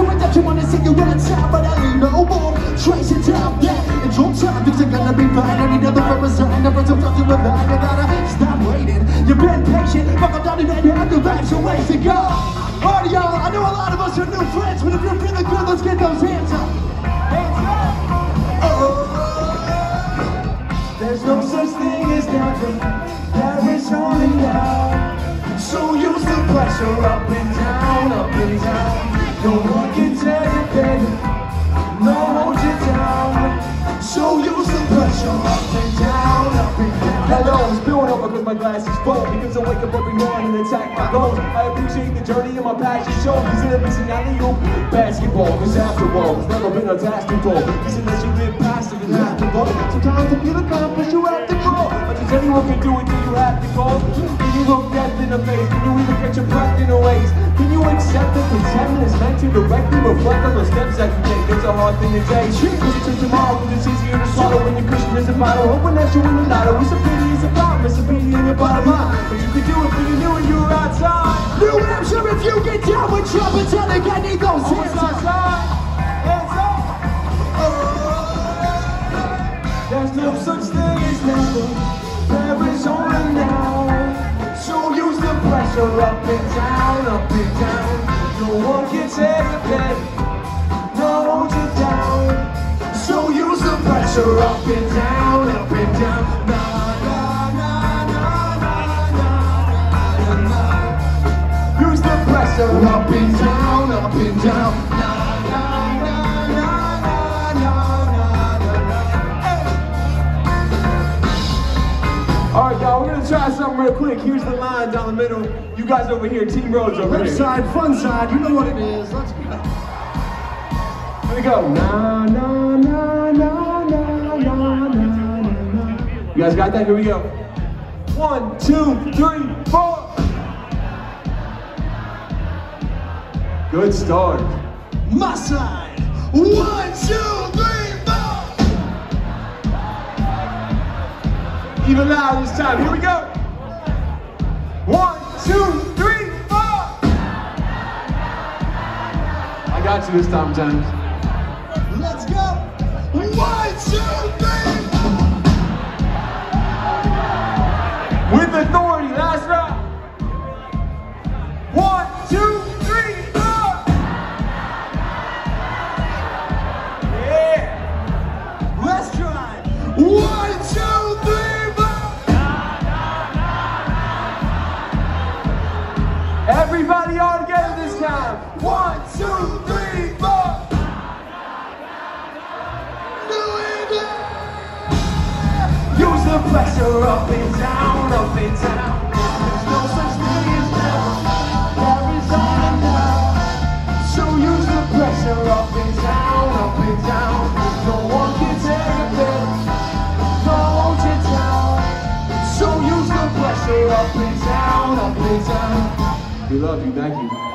to redemption Wanna see you top But I ain't no more. Trace it down, yeah. In drum time. Things are gonna be fine I need another represent Never to talk to the line You gotta stop waiting. You've been patient. But I'm done and have the vibes So ways to go Alright, y'all I know a lot of us are new friends But if you're feeling good Let's get those hands up. Hands up. Oh. There's no such thing as nothing. There is only now. So use the pressure up and down, up and down. No one can tell you better. No hold you down. So use the pressure up and down, up and down. Hello, it's built up because my glass is full Because I wake up every morning and attack my goals I appreciate the journey and my passion shows Cause missing out of basketball Cause after all, it's never been a task to go Cause unless you live past it, you have to go Sometimes to feel accomplished, you have to grow But just anyone can do it, do you have to go? Can you look death in the face? Can you even catch your breath in a ways? Can you accept is meant to directly reflect on the steps that you take? It's a hard thing to take. Cause it's just tomorrow, cause it's easier to swallow When your cushion is a bottle. Hoping that you win a lotto. It's a pity, it's a problem It's a pity in your bottom line But you could do it, but you knew it, you were outside. New Hampshire, if you get down with trumpets, I think I need those hands outside Hands up. Oh, there's no such thing as never. There is only pressure up and down, up and down No one can take back No hold you down So use the pressure up and down, up and down. Use the pressure up and down, up and down. Na, we're gonna try something real quick. Here's the line down the middle. You guys over here, Team Rhodes over Left side, fun side, you know what it is. Let's go. Here we go. Na na na na na na na na. You guys got that? Here we go. One, two, three, four. Good start. My side. One, two. Even louder this time. Here we go. One, two, three, four. I got you this time, James. Let's go. Everybody all together this time. One, two, three, four. New England. Use the pressure up and down, up and down. There's no such thing as is only now. So use the pressure up and down, up and down. No one can you down. So use the pressure up and down, up and down. 我们爱你们，谢。